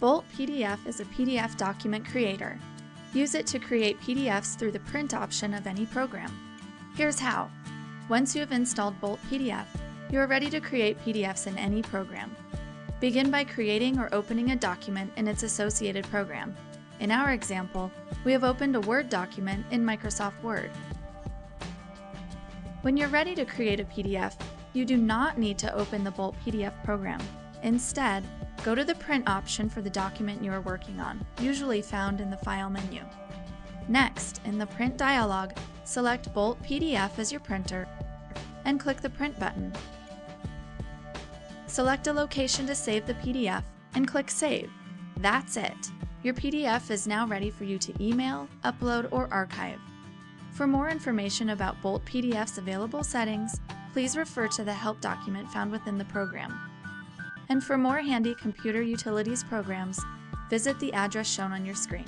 Bolt PDF is a PDF document creator. Use it to create PDFs through the print option of any program. Here's how. Once you have installed Bolt PDF, you are ready to create PDFs in any program. Begin by creating or opening a document in its associated program. In our example, we have opened a Word document in Microsoft Word. When you're ready to create a PDF, you do not need to open the Bolt PDF program. Instead, go to the Print option for the document you are working on, usually found in the File menu. Next, in the Print dialog, select Bolt PDF as your printer and click the Print button. Select a location to save the PDF and click Save. That's it. Your PDF is now ready for you to email, upload, or archive. For more information about Bolt PDF's available settings, please refer to the help document found within the program. And for more handy computer utilities programs, visit the address shown on your screen.